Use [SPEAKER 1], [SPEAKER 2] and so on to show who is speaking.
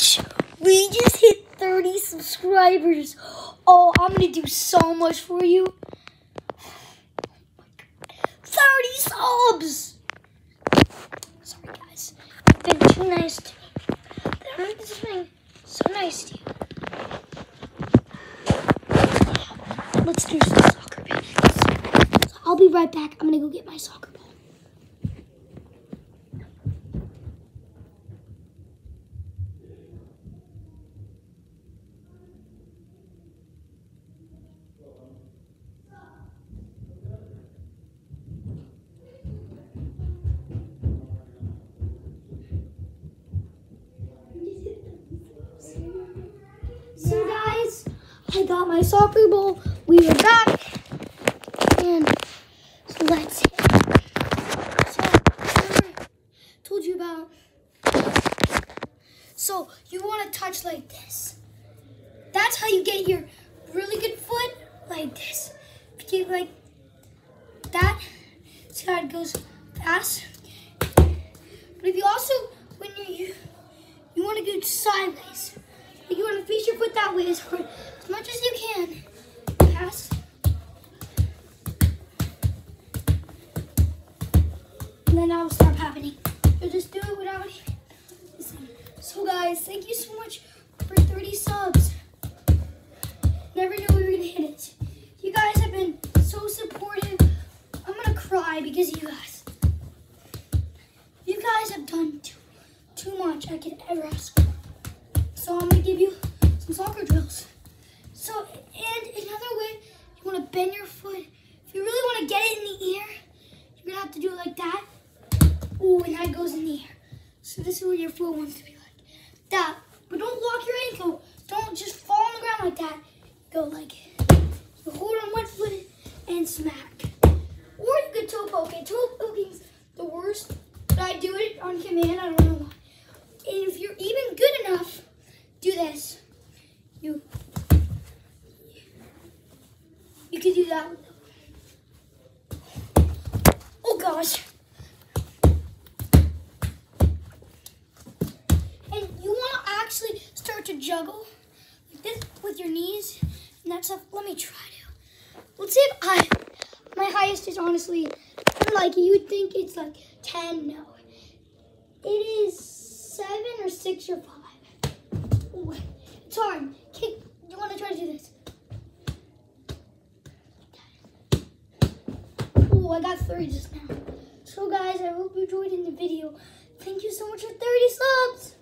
[SPEAKER 1] much. We just hit 30 subscribers. Oh, I'm going to do so much for you. 30 subs. Sorry, guys. I've been too nice to. I'm just being so nice to you. Let's do some soccer So I'll be right back. I'm going to go get my soccer I got my soccer ball. We were back. And so let's hit. So I told you about so you want to touch like this. That's how you get your really good foot like this. If like that, see how it goes fast. But if you also when you you, you want to go sideways. You want to face your foot that way as hard, as much as you can. Pass. And then that'll stop happening. So just do it without listening. So guys, thank you so much for 30 subs. Never knew we were gonna hit it. You guys have been so supportive. I'm gonna cry because of you guys. You guys have done too, too much I could ever ask for. So I'm you some soccer drills. So, and another way, you wanna bend your foot. If you really wanna get it in the ear, you're gonna have to do it like that. Ooh, and that goes in the ear. So this is what your foot wants to be like. That. But don't lock your ankle. Don't just fall on the ground like that. Go like, you hold on one foot and smack. Or you could toe poke it. Toe poking's the worst, but I do it on command. I don't know why. And if you're even good enough, do this. You you could do that. Oh gosh. And you want to actually start to juggle like this with your knees and that stuff. Let me try to. Let's see if I my highest is honestly like you would think it's like 10. No. It is seven or six or five. Ooh, it's hard. I got three just now. So guys, I hope you enjoyed in the video. Thank you so much for 30 subs.